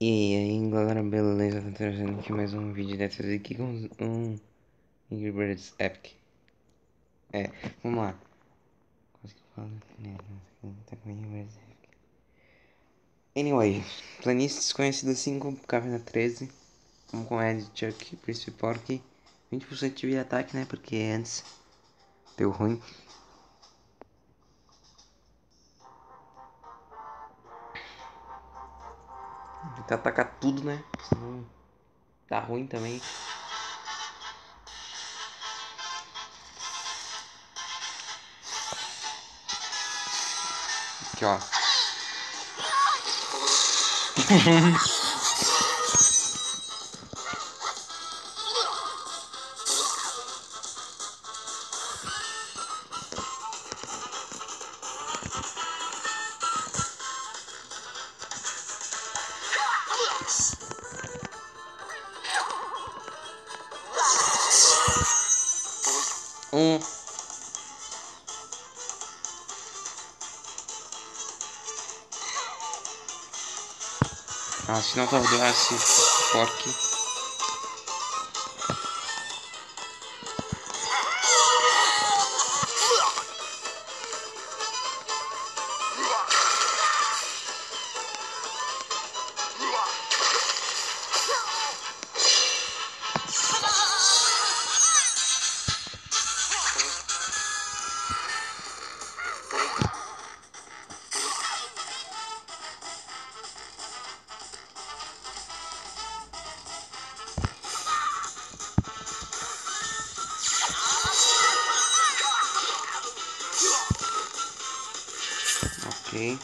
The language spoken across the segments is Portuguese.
E aí galera, beleza? Tô trazendo aqui mais um vídeo dessa vez aqui com um Angry Birds Epic É, vamos lá Quase que eu falo né? Tá com Angry Birds Epic Anyway, planície desconhecida 5, caverna 13 Vamos com Ed, Chuck, Príncipe Porky 20% de ataque, né? Porque antes deu ruim Tentar atacar tudo, né? Senão tá ruim também. Aqui, ó. Um. Ah, se não tardasse forte. Ok.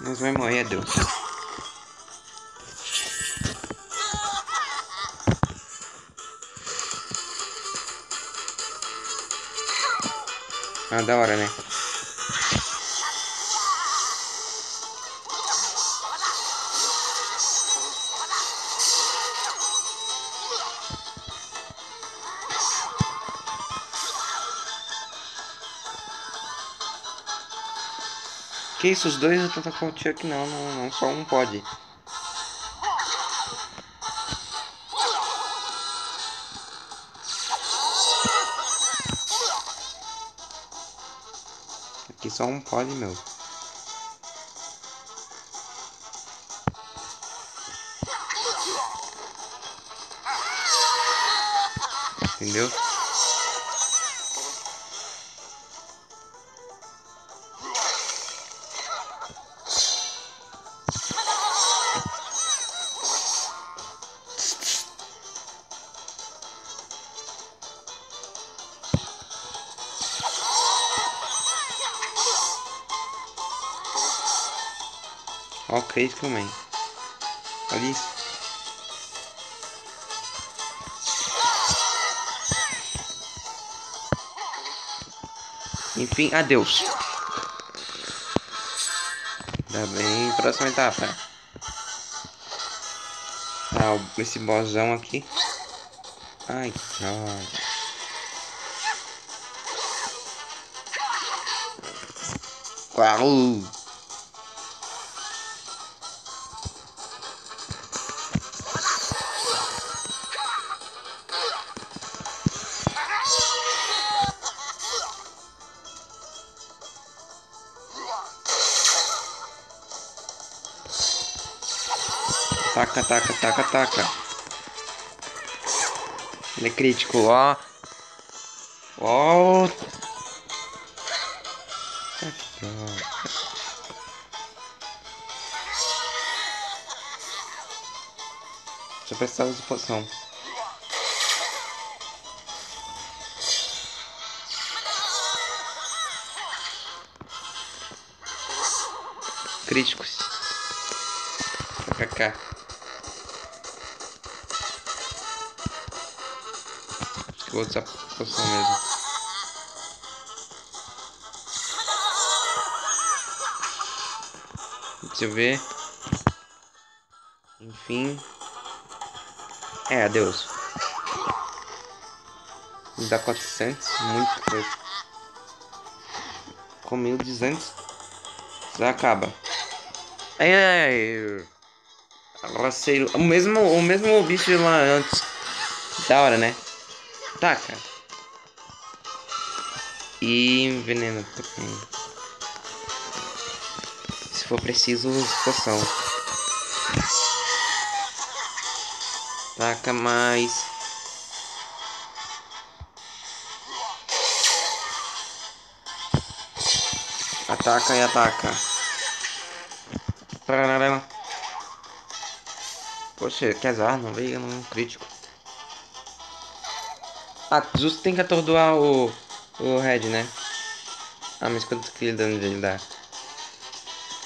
Mas vai morrer, adeus. Ah, da hora, né? Que isso, os dois com o Chuck não, não, não, só um pode. Aqui só um pode, meu. Entendeu? Ok, também. Olha isso. Enfim, adeus. Tá bem, próxima etapa. Ah, esse bozão aqui. Ai, droga. Uau! Taca, taca, taca, taca. Ele é crítico, ó. Ó. Deixa eu prestar a poção. Críticos. KKK. Vou usar poção mesmo. Deixa eu ver. Enfim. É, adeus. Me dá 400, muito coisa. Com 1200, já acaba. Ai, ai, ai. Raceiro. O mesmo, o mesmo bicho lá antes. Da hora, né? Taca. E envenena também. Se for preciso, poção. Taca mais. Ataca e ataca. Poxa, que azar, não veio no crítico. Ah, justo tem que atordoar o, o Red, né? Ah, mas quanto que ele dano ele dá?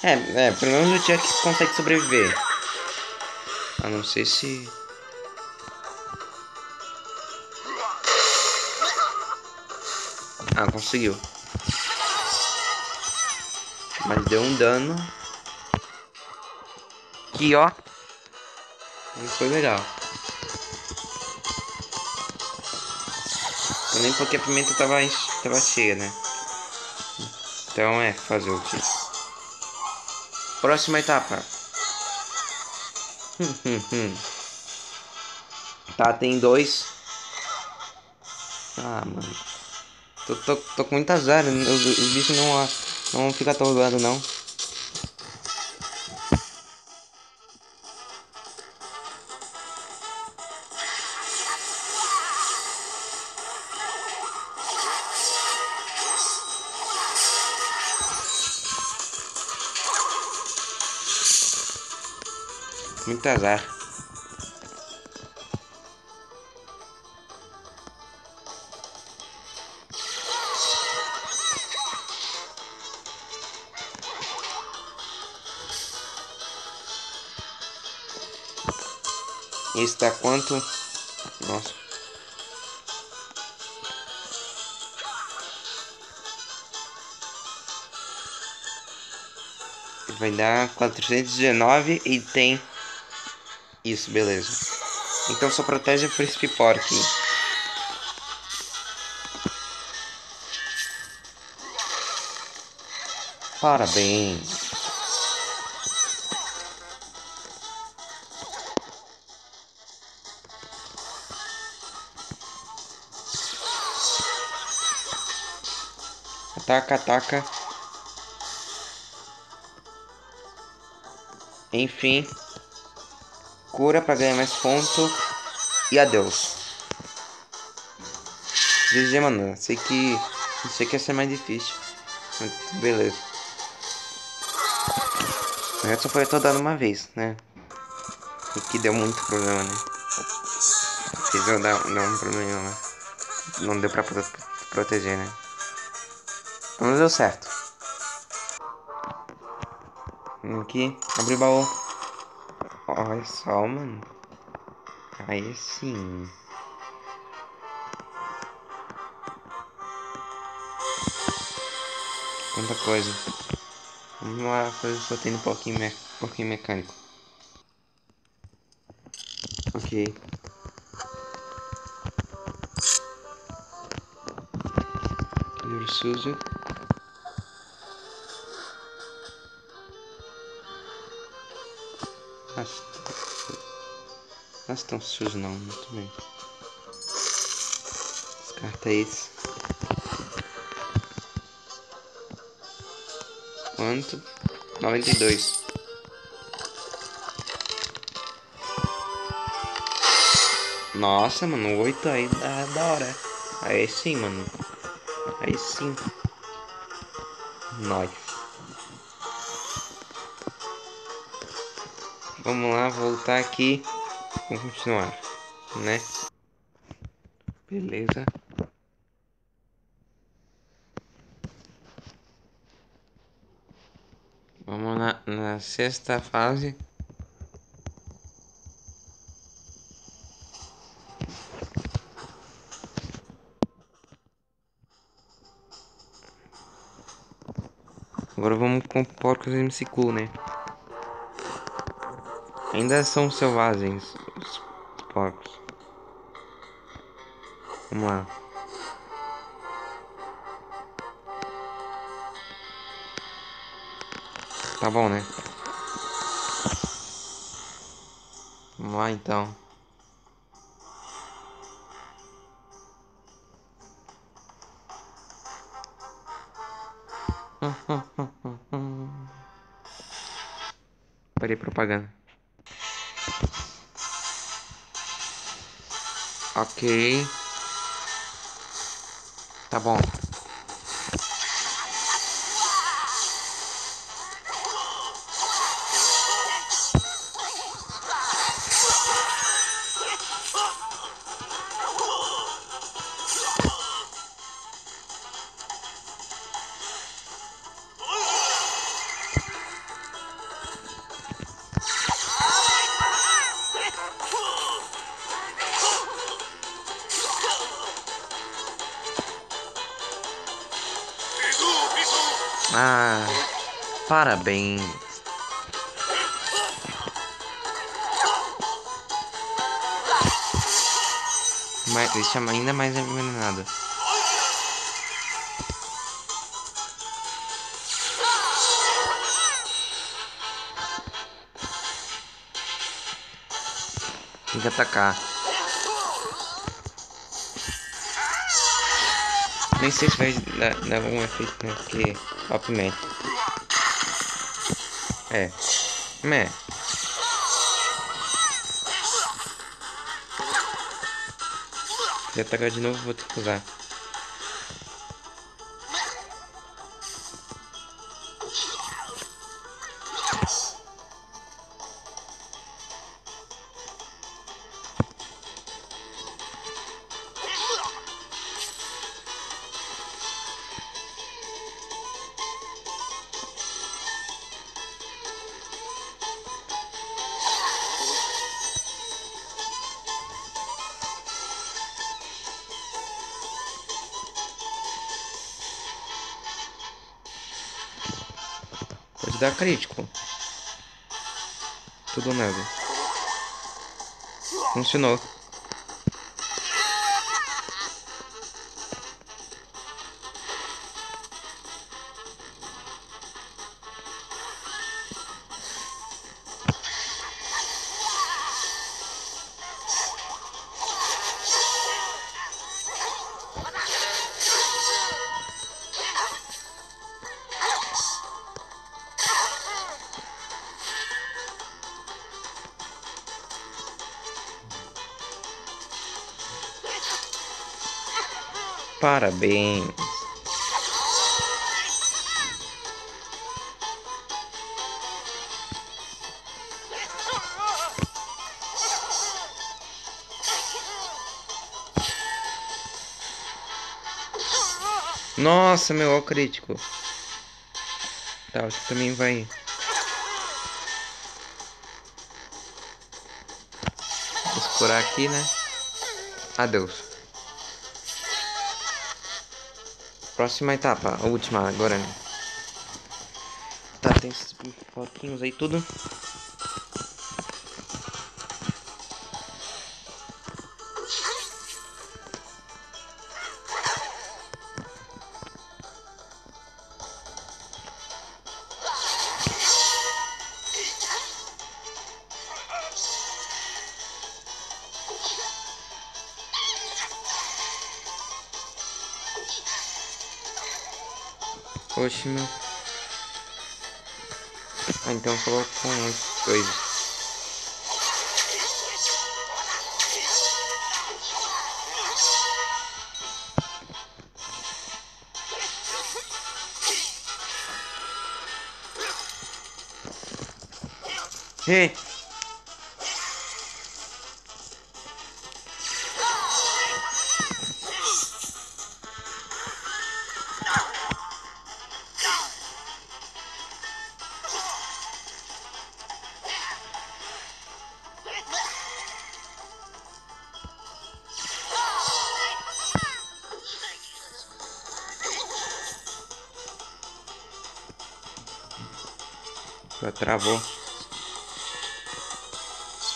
É, é, pelo menos o Chuck consegue sobreviver. A não sei se... Ah, conseguiu. Mas deu um dano. Que ó. Não foi legal. Nem porque a pimenta tava, tava cheia, né? Então é, fazer o que? Próxima etapa. tá, tem dois. Ah, mano. Tô, tô, tô com muito azar. Os bichos não, não ficam atordoando, não. Muito azar. Está quanto? Nossa. Vai dar 419 e tem isso, beleza. Então só protege a Príncipe Porky. Parabéns. Ataca, ataca. Enfim. Cura para ganhar mais ponto. E adeus. GG, mano. Sei que. Sei que ia ser mais difícil. Mas beleza. O só foi toda uma vez, né? E que deu muito problema, né? Fez dar, dar um problema lá. Não deu pra proteger, né? Não deu certo. Aqui, abre o baú. Olha só, mano. Aí sim. Quanta coisa. Vamos lá fazer só tendo um pouquinho, me pouquinho mecânico. Ok. Livro sujo. Nossa, Nossa tão não, muito bem. Descarta isso. Quanto? 92. Nossa, mano, 8 aí da, da hora. Aí sim, mano. Aí sim. Nós. Vamos lá, voltar aqui. Vamos continuar, né? Beleza. Vamos na, na sexta fase. Agora vamos com porcos MC Cool, né? Ainda são selvagens os porcos. Vamos lá. Tá bom, né? Vamos lá então. Parei propaganda. Ok. Tá bom. Parabéns. Mas deixa ainda mais envenenada. Tem que atacar. Nem sei se vai dar, algum efeito, né? Porque. Man. É. Meh. Se atacar de novo, vou ter que usar. Crítico. Tudo nada. Funcionou. Parabéns. Nossa, meu, ó crítico. Tá, que também vai. Vou aqui, né? Adeus. Próxima etapa, a última agora? Tá, tem esses foquinhos aí tudo. Meu. Ah, então só com uns dois. Hey. Travou.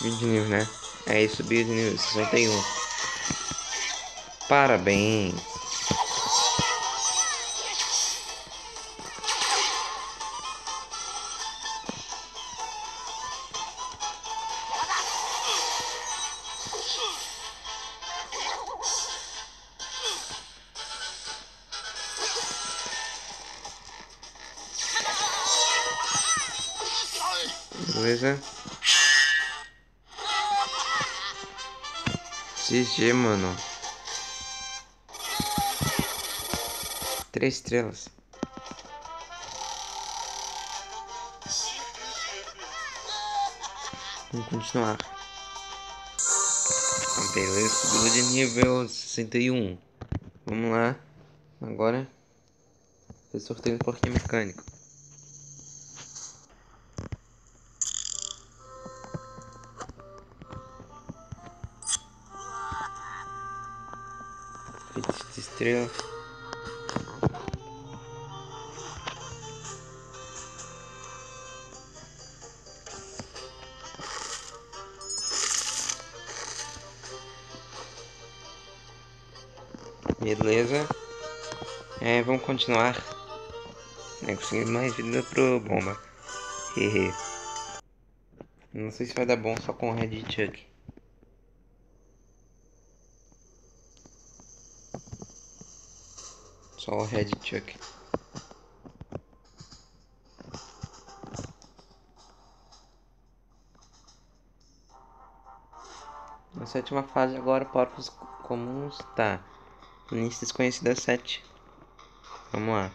De nível, né? É isso, de nível 61. Parabéns. GG, mano. Três estrelas. Vamos continuar. Beleza, subiu de nível 61. Vamos lá. Agora. Fazer sorteio um porquinho mecânico. Estrela. Beleza. É, vamos continuar. É, consegui mais vida pro bomba. Hehe. Não sei se vai dar bom só com o Red Chuck. Só o Red Chuck. Na sétima fase agora, porcos comuns, tá. Início desconhecida 7. Vamos lá.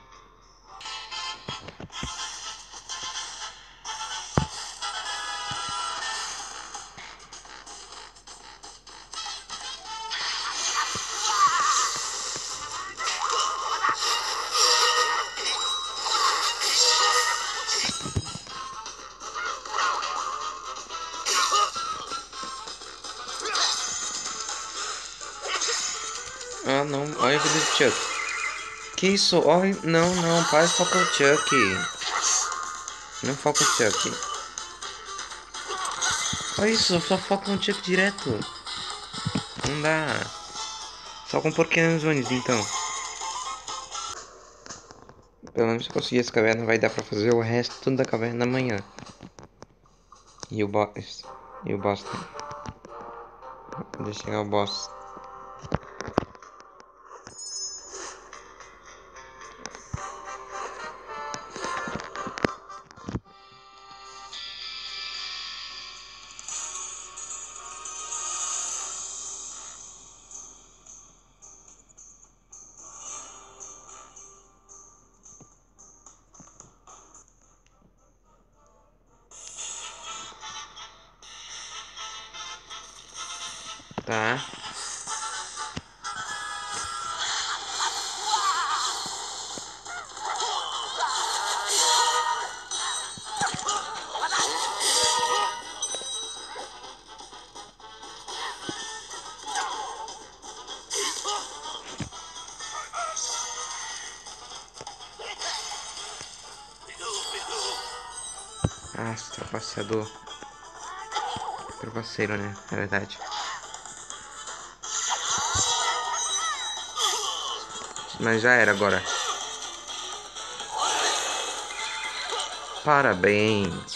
Que isso? Olha, não, não, para de focar o Chuck. Não foca o Chuck. Olha isso, só foca no Chuck direto. Não dá. Só com pequenas zones então. Pelo menos se conseguir essa caverna vai dar pra fazer o resto da caverna amanhã. E o boss. E o boss. Deixa chegar o boss. Trapaceador. Trapaceiro, né? É verdade. Mas já era agora. Parabéns.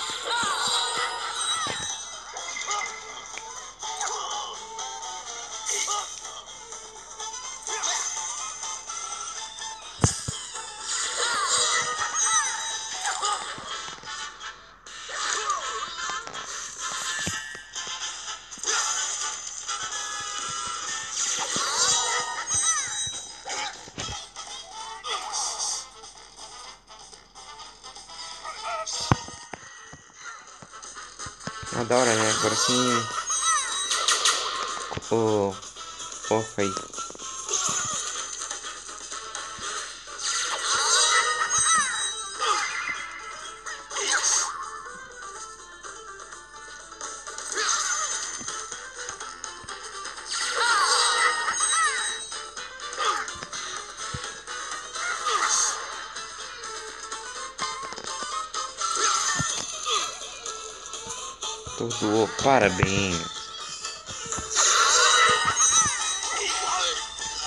Da hora, né? Agora sim. O. Porra aí. Parabéns.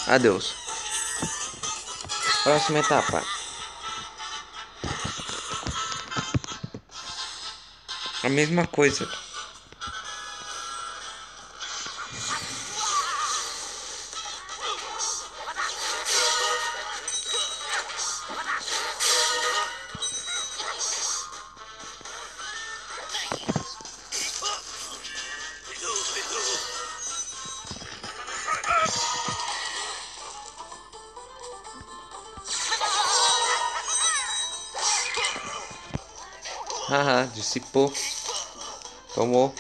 Adeus. Próxima etapa. A mesma coisa. Haha, dissipou. Tomou.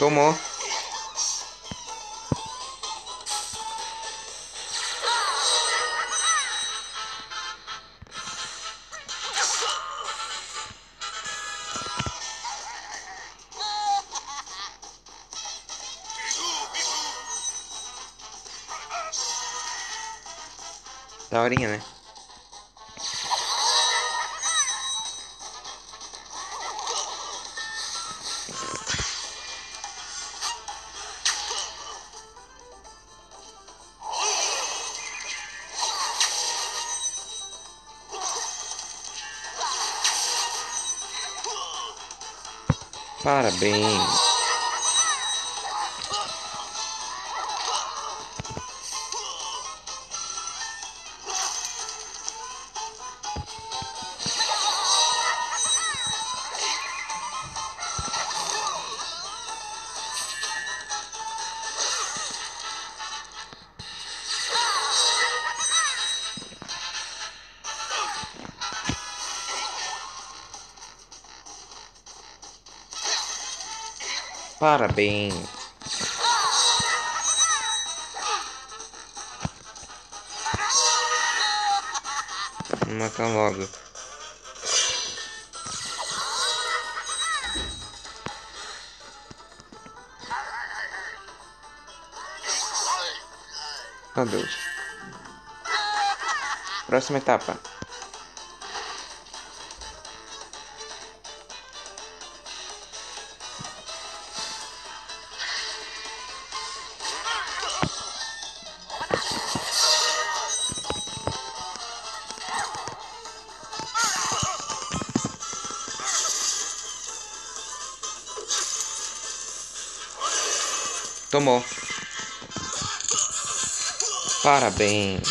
Tomou. Parabéns. Parabéns. Mata logo. Adeus. Próxima etapa. Tomou. Parabéns.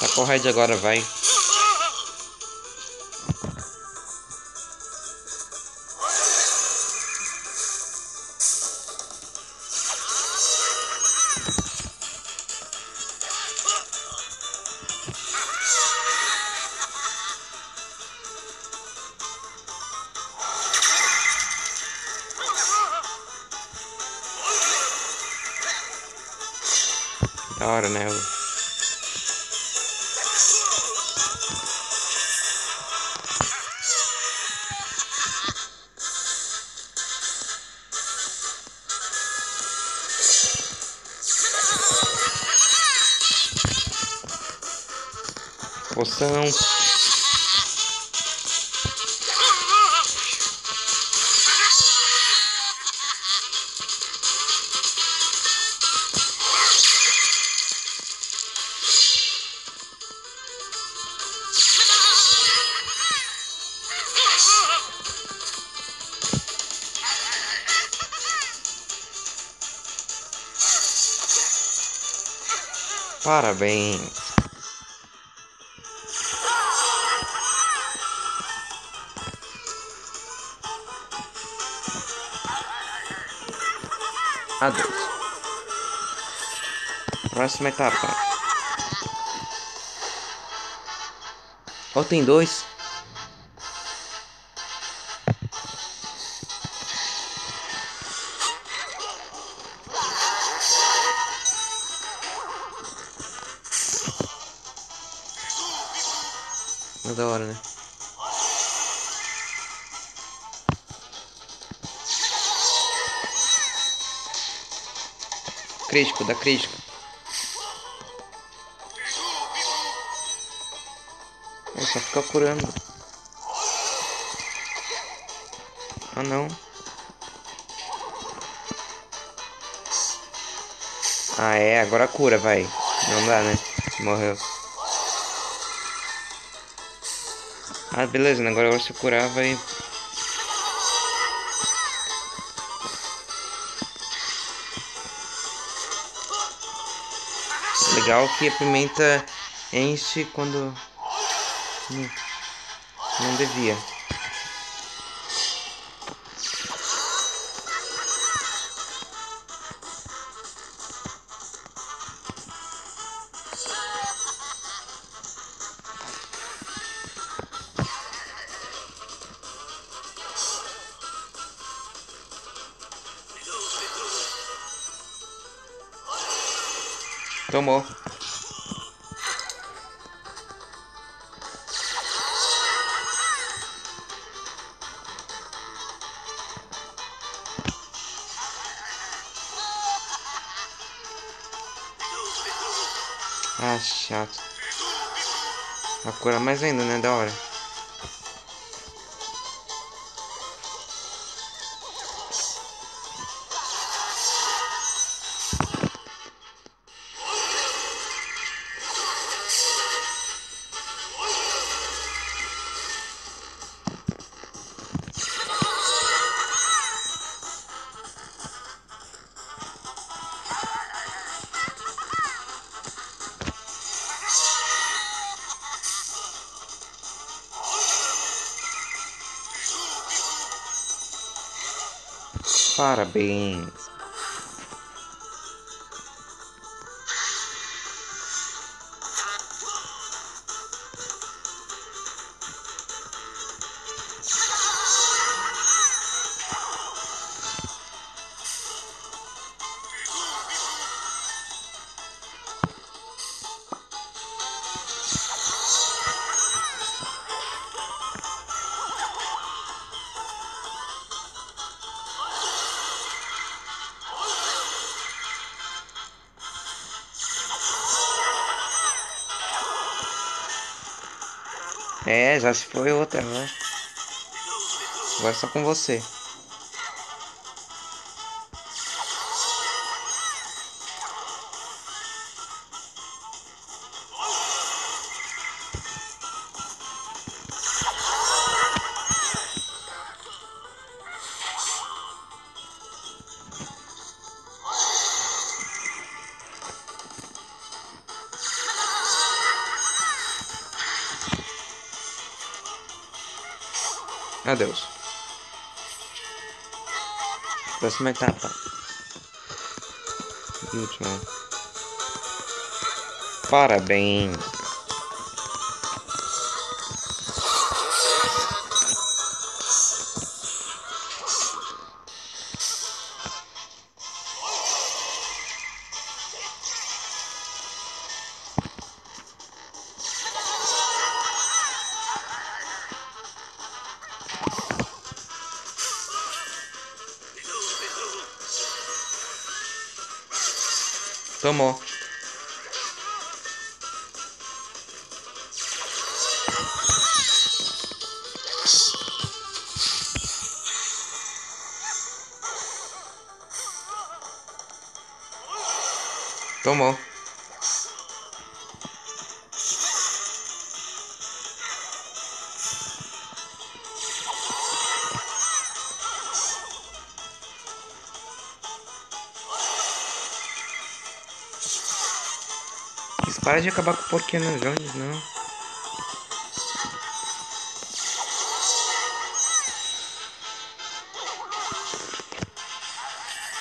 A corrida agora vai. Parabéns. Adeus. Próxima etapa. Oh, tem dois. Crítico, dá crítico. É só ficar curando. Ah não. Ah é, agora cura, vai. Não dá, né? Morreu. Ah, beleza, né? agora você curava e... Legal que a pimenta enche quando não, devia. Tomou. Ah, chato. A cura mais ainda, né? Da hora. Parabéns. Já se foi outra, né? Agora só com você. Adeus. Próxima etapa. E última. Parabéns. Tomou. Tomou. Para de acabar com o Pokémon Jones, não.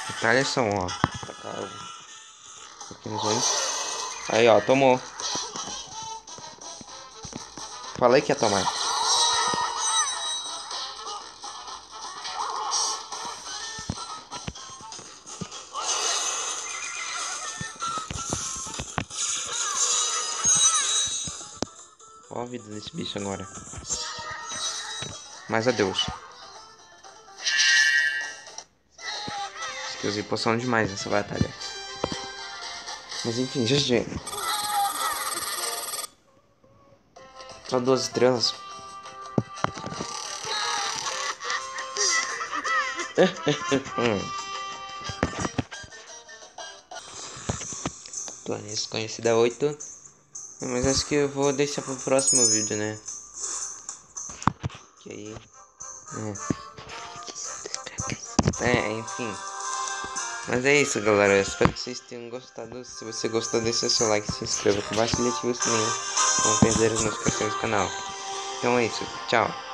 Retaliação, ó. Pokémon Jones. Aí, ó, tomou. Falei que ia tomar. Ó a vida desse bicho agora. Mas adeus. Eu usei poção demais nessa batalha. Mas enfim, GG. Só duas estrelas. Planície conhecida 8. Mas acho que eu vou deixar pro próximo vídeo, né? aí. É. é, enfim. Mas é isso, galera. Eu espero que vocês tenham gostado. Se você gostou, deixa seu like, se inscreva, compartilhe e ative o sininho. Não perder as notificações do canal. Então é isso. Tchau.